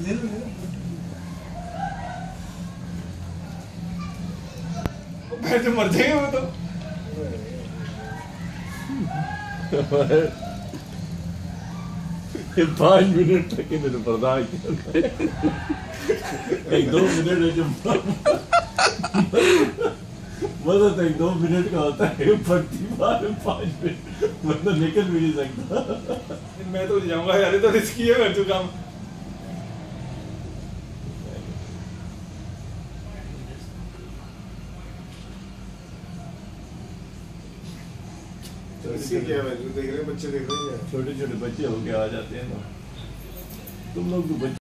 ले लो ले लो तो मर जाएँगे वो तो। पाँच मिनट तक इन्होंने बर्दाश्त किया एक दो मिनट है जो मदद एक दो मिनट का होता है पट्टी मार पाँच मिनट। बंदा निकल भी नहीं सकता। मैं तो जाऊँगा यार तो रिस्की है कर चुका काम। देख रहे बच्चे देख रहे हैं। छोटे छोटे बच्चे होके आ जाते हैं ना। तुम लोग तो बच्चे